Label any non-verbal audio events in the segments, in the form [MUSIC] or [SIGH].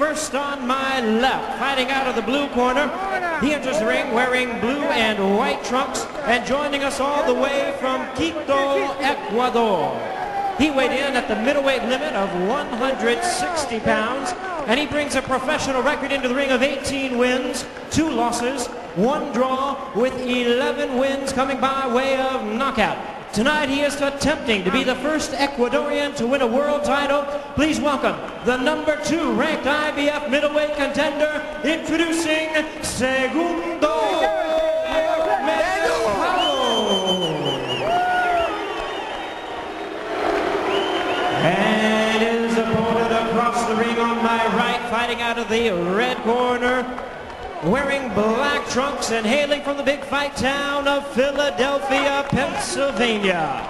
First on my left, fighting out of the blue corner, he enters the ring wearing blue and white trunks and joining us all the way from Quito, Ecuador. He weighed in at the middleweight limit of 160 pounds, and he brings a professional record into the ring of 18 wins, two losses, one draw, with 11 wins coming by way of knockout. Tonight he is attempting to be the first Ecuadorian to win a world title. Please welcome the number two ranked IBF middleweight contender, introducing Segundo And his opponent across the ring on my right, fighting out of the red corner, wearing black trunks and hailing from the big fight town of Philadelphia, Pennsylvania.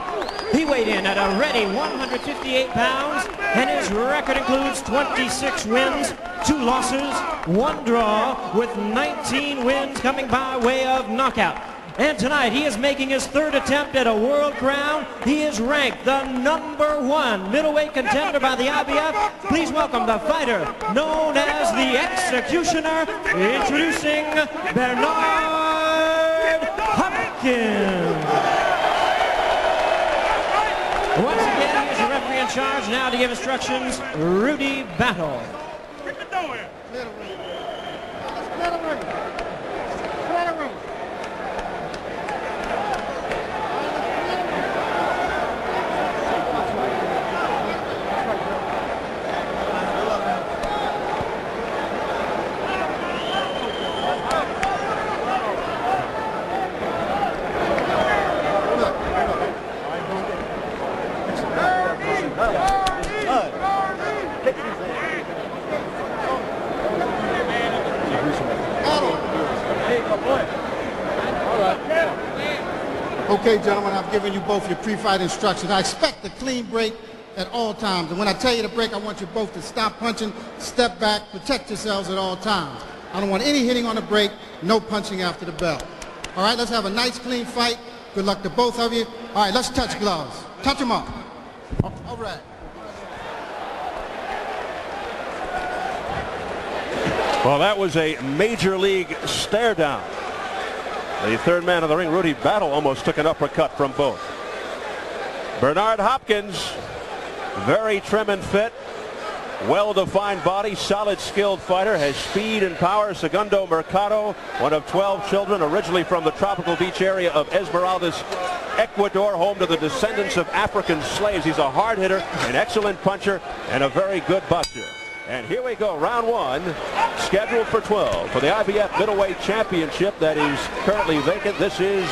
He weighed in at a ready 158 pounds, and his record includes 26 wins, two losses, one draw, with 19 wins coming by way of knockout. And tonight he is making his third attempt at a world crown. He is ranked the number one middleweight contender by the IBF. Please welcome the fighter known as the Executioner, introducing Bernard Hopkins. Once again, he is the referee in charge. Now to give instructions, Rudy Battle. Okay, gentlemen, I've given you both your pre-fight instructions. I expect a clean break at all times. And when I tell you to break, I want you both to stop punching, step back, protect yourselves at all times. I don't want any hitting on the break, no punching after the bell. All right, let's have a nice, clean fight. Good luck to both of you. All right, let's touch gloves. Touch them up. All right. Well, that was a major league stare down. The third man of the ring, Rudy Battle, almost took an uppercut from both. Bernard Hopkins, very trim and fit, well-defined body, solid, skilled fighter, has speed and power. Segundo Mercado, one of 12 children, originally from the tropical beach area of Esmeraldas, Ecuador, home to the descendants of African slaves. He's a hard hitter, an excellent puncher, and a very good buster. And here we go, round one, scheduled for 12 for the IBF Middleweight Championship that is currently vacant. This is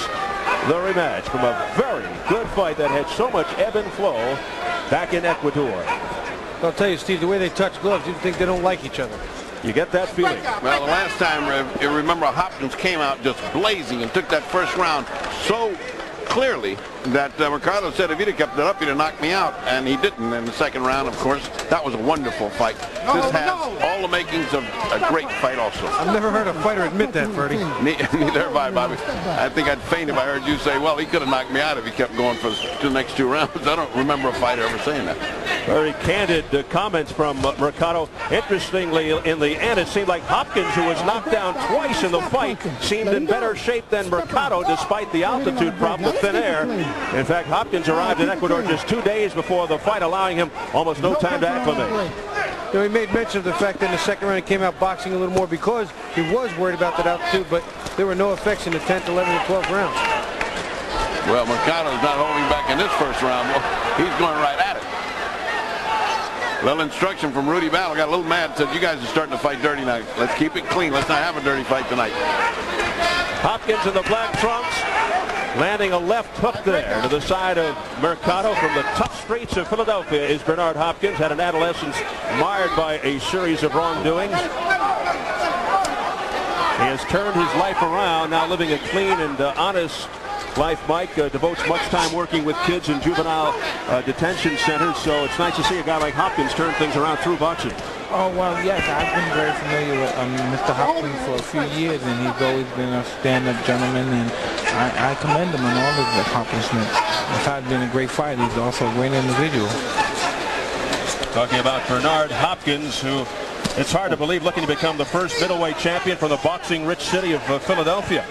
the rematch from a very good fight that had so much ebb and flow back in Ecuador. I'll tell you, Steve, the way they touch gloves, you'd think they don't like each other. You get that feeling. Well, the last time, uh, you remember Hopkins came out just blazing and took that first round so clearly that uh, Mercado said if he'd have kept it up, he'd have knocked me out. And he didn't in the second round, of course. That was a wonderful fight. No, this has no. all the makings of a great fight also. I've never heard a fighter admit that, Ferdy. [LAUGHS] Ne neither have I, Bobby. I think I'd faint if I heard you say, well, he could have knocked me out if he kept going for the next two [LAUGHS] rounds. I don't remember a fighter ever saying that. Very candid uh, comments from uh, Mercado. Interestingly, in the end, it seemed like Hopkins, who was knocked down twice in the fight, seemed in better shape than Mercado, despite the altitude problem, the thin air. In fact, Hopkins arrived in Ecuador just two days before the fight, allowing him almost no time to acclimate. You know, he made mention of the fact that in the second round he came out boxing a little more because he was worried about that altitude, but there were no effects in the 10th, 11th, and 12th rounds. Well, Mercado's not holding back in this first round. Well, he's going right at it. Little instruction from Rudy Battle. Got a little mad. Said, you guys are starting to fight dirty now. Let's keep it clean. Let's not have a dirty fight tonight. Hopkins in the black trunks, landing a left hook there to the side of Mercado from the tough streets of Philadelphia is Bernard Hopkins. Had an adolescence marred by a series of wrongdoings. He has turned his life around, now living a clean and uh, honest life. Mike uh, devotes much time working with kids in juvenile uh, detention centers, so it's nice to see a guy like Hopkins turn things around through boxing. Oh, well, yes, I've been very familiar with um, Mr. Hopkins for a few years, and he's always been a stand-up gentleman, and I, I commend him on all his accomplishments. Besides being a great fighter, he's also a great individual. Talking about Bernard Hopkins, who It's hard to believe looking to become the first middleweight champion from the boxing-rich city of uh, Philadelphia.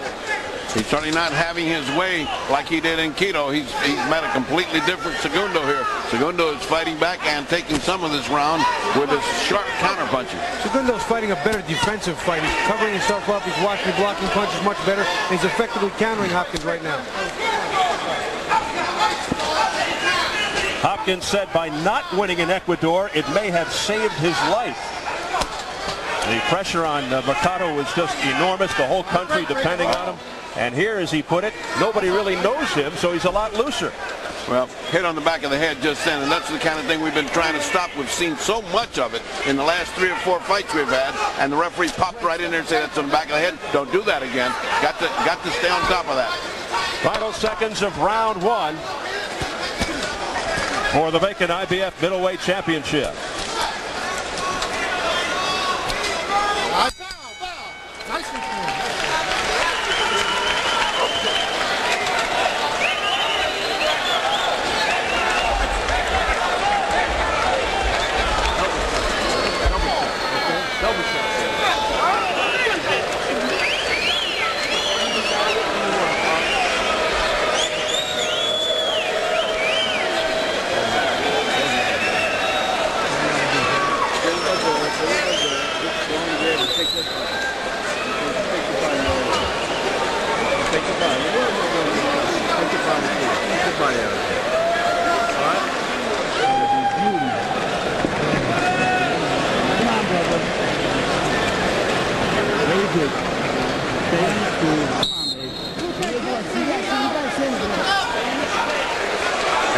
He's certainly not having his way like he did in Quito. He's, he's met a completely different Segundo here. Segundo is fighting back and taking some of this round with his sharp counterpunches. Segundo's fighting a better defensive fight. He's covering himself up. He's watching blocking punches much better. He's effectively countering Hopkins right now. Hopkins said by not winning in Ecuador, it may have saved his life. The pressure on uh, Mercado was just enormous. The whole country depending on him. And here, as he put it, nobody really knows him, so he's a lot looser. Well, hit on the back of the head just then, and that's the kind of thing we've been trying to stop. We've seen so much of it in the last three or four fights we've had, and the referee popped right in there and said, that's on the back of the head. Don't do that again. Got to, got to stay on top of that. Final seconds of round one for the vacant IBF middleweight championship. I bow, bow. Nice one.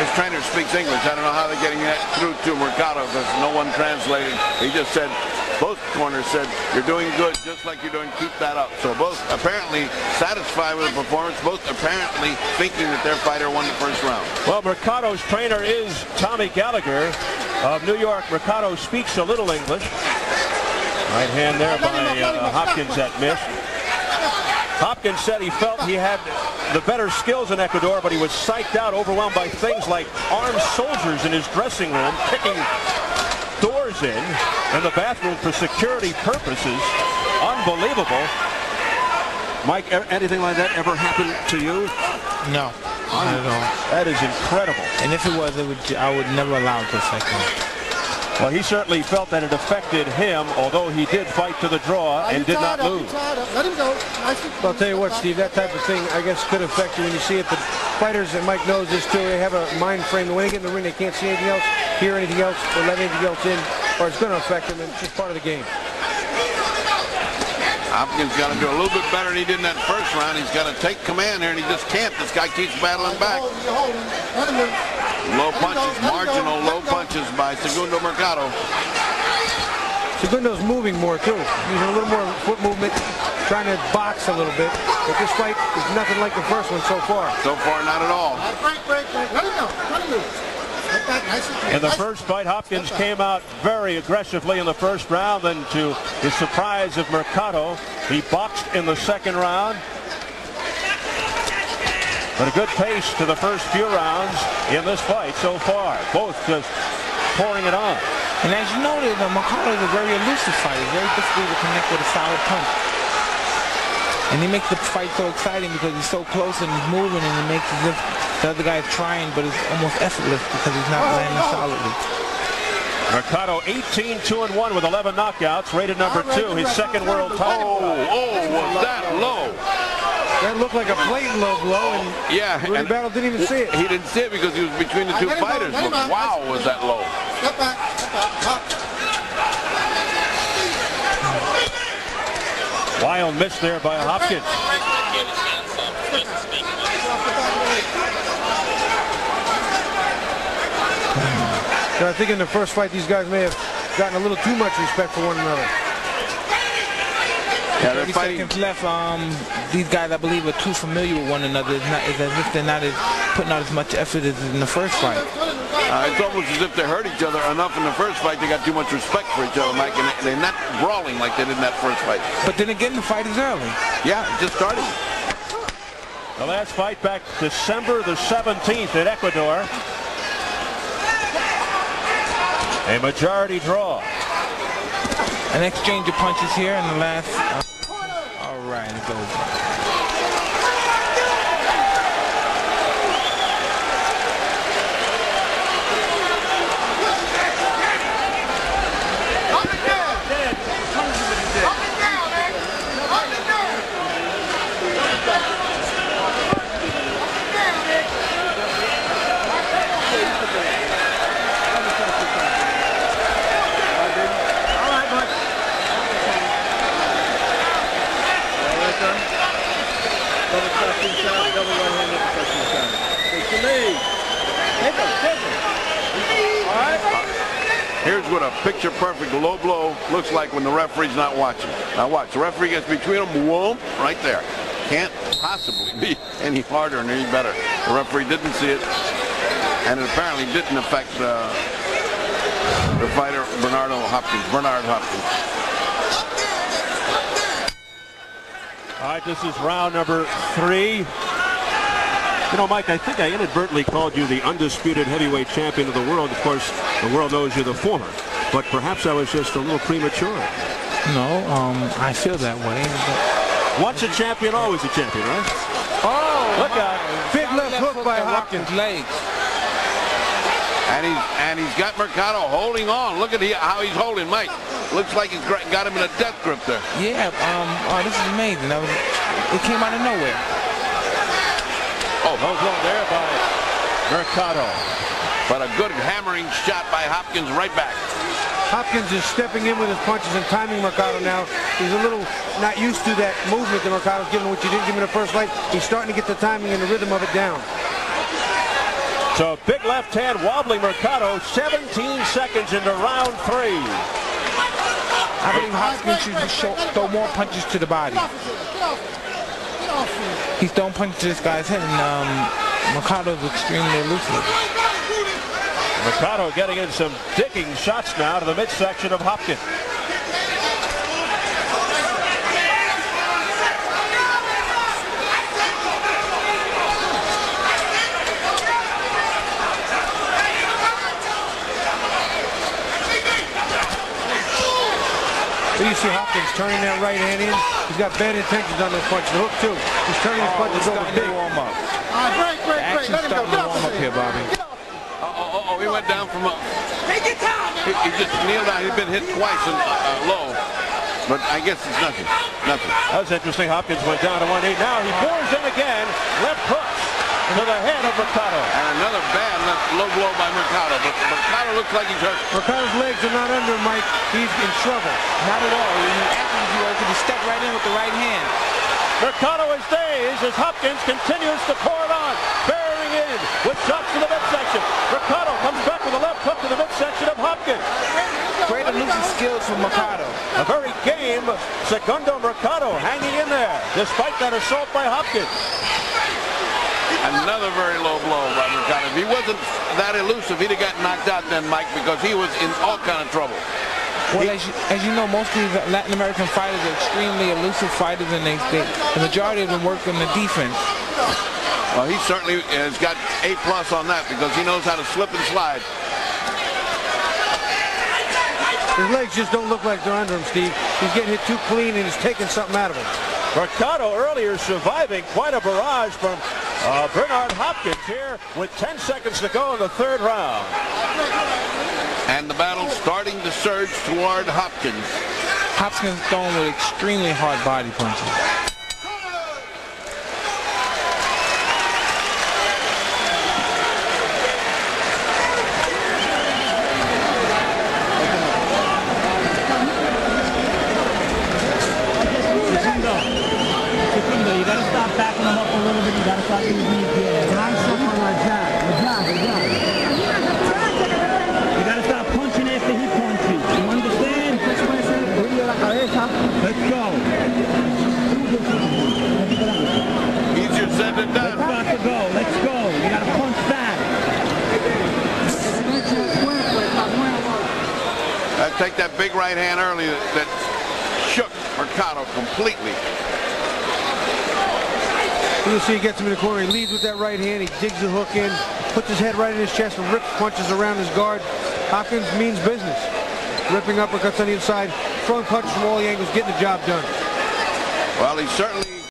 His trainer speaks English. I don't know how they're getting that through to Mercado because no one translated. He just said, both corners said, you're doing good just like you're doing. Keep that up. So both apparently satisfied with the performance, both apparently thinking that their fighter won the first round. Well, Mercado's trainer is Tommy Gallagher of New York. Mercado speaks a little English. Right hand there by uh, Hopkins that missed. Hopkins said he felt he had the better skills in Ecuador, but he was psyched out, overwhelmed by things like armed soldiers in his dressing room, kicking doors in, and the bathroom for security purposes. Unbelievable. Mike, anything like that ever happen to you? No, not at all. That is incredible. And if it was, it would, I would never allow it to affect me. Well, he certainly felt that it affected him, although he did fight to the draw and did not up? Lose. Let him go. Nice and- I'll tell you what, Steve, that type of thing, I guess, could affect you when you see it. The fighters, and Mike knows this too, they have a mind frame. that When they get in the ring, they can't see anything else, hear anything else, or let anything else in, or it's going to affect them, and it's just part of the game. Hopkins got to do a little bit better than he did in that first round. He's got to take command here, and he just can't. This guy keeps battling back. You're holding, you're holding. Let him move. Low Let him go, punches, let him go, marginal low punches by Segundo Mercado. Segundo's moving more too, using a little more foot movement, trying to box a little bit. But this fight is nothing like the first one so far. So far, not at all. Break, break, break. Let him go. Let him move. Get back nice and In the first fight, Hopkins came out very aggressively in the first round. and to the surprise of Mercado, he boxed in the second round. But a good pace to the first few rounds in this fight so far. Both just pouring it on. And as you noted, uh, Mercado is a very elusive fighter. Very difficult to connect with a solid punch. And he makes the fight so exciting because he's so close and he's moving and it makes as if the other guy is trying, but it's almost effortless because he's not landing solidly. Mercado 18-2-1 with 11 knockouts, rated number two, his second world title. Oh, oh, was that low? That looked like a blatant low blow, and Yeah, Rudy and Battle didn't even see it. he didn't see it because he was between the two right, let go, fighters. But wow, was that low? Step back. Step back. Hop. Wild miss there by Hopkins. I think in the first fight, these guys may have gotten a little too much respect for one another. Yeah, they're 30 fighting. seconds left. Um, these guys, I believe, are too familiar with one another. It's, not, it's as if they're not as, putting out as much effort as in the first fight. Uh, it's almost as if they hurt each other enough in the first fight. They got too much respect for each other, Mike, and they- they're not brawling like they did in that first fight. But then again, the fight is early. Yeah, it just started. The last fight back December the 17th in Ecuador. A majority draw. an exchange of punches here in the last. Uh, all right, it's over. Here's what picture perfect low blow looks like when the referee's not watching. Now watch, the referee gets between them, whoa, right there. Can't possibly be [LAUGHS] any harder and any better. The referee didn't see it, and it apparently didn't affect uh, the fighter Bernardo Hopkins, Bernard Hopkins. All right, this is round number three. You know, Mike, I think I inadvertently called you the undisputed heavyweight champion of the world. Of course, the world knows you're the former. But perhaps I was just a little premature. No, um, I feel that way. But Once a champion, always a champion, right? oh, Look out. Big left hook by Hopkins. legs. And he's and he's got Mercado holding on. Look at he, how he's holding, Mike. Looks like he's got him in a death grip there. Yeah. Um. Oh, this is amazing. That was. It came out of nowhere. Oh, No blow there by Mercado. but a good hammering shot by Hopkins right back. Hopkins is stepping in with his punches and timing Mercado now. He's a little not used to that movement that Mercado's giving, which he didn't give him in the first fight. He's starting to get the timing and the rhythm of it down. So a big left hand wobbling Mercado. 17 seconds into round three. I believe Hopkins should show, throw more punches to the body. He's throwing punches to this guy's head, and um, Mercado's extremely elusive. Mercado getting in some digging shots now to the midsection of Hopkins. So you see Hopkins turning that right hand in. He's got bad intentions on this punch. The hook too. He's turning his Oh, punches it's over big. warm up. All right, break, break, break. Action's Let him go. starting to warm up here, Bobby. Get off. Oh, he went down from a. He, he just kneeled down. He'd been hit twice and uh, uh, low, but I guess it's nothing. Nothing. That was interesting. Hopkins went down to 1-8. Now he pours in again. Left hooks to the head of Mercado. And another bad left low blow by Mercado. But Mercado looks like he's hurt. Mercado's legs are not under him, Mike. He's in trouble. Not at all. When you acting, you could have stepped right in with the right hand. Mercado is dazed as Hopkins continues to pour it on. Bearing in with shots to the midsection. Mercado comes back with a left hook to the midsection of Hopkins. Great elusive skills from Mercado. A very game Segundo Mercado hanging in there despite that assault by Hopkins. Another very low blow by Mercado. If he wasn't that elusive, he'd have got knocked out then, Mike, because he was in all kind of trouble. Well, as you, as you know, most of these Latin American fighters are extremely elusive fighters, and they, they the majority of them work on the defense. Well, he certainly has got A plus on that because he knows how to slip and slide. His legs just don't look like they're under him, Steve. He's getting hit too clean and he's taking something out of him. Mercado earlier surviving quite a barrage from uh, Bernard Hopkins here with 10 seconds to go in the third round. And the battle starting to surge toward Hopkins. Hopkins throwing with extremely hard body punches. Segundo, segundo, you gotta stop backing them up a little bit. You gotta stop using these yeah. Nice up on that jab, the jab, the jab. You gotta stop punching after he punches. You understand? Let's go. Easier said than Let's to go. Let's go. You gotta punch back. Uh, take that big right hand early that, that shook Mercado completely. You see he gets him in the corner. He leads with that right hand. He digs the hook in, puts his head right in his chest and rips punches around his guard. Hopkins means business. Ripping uppercuts on the inside, strong punches from all the angles, getting the job done. Well, he certainly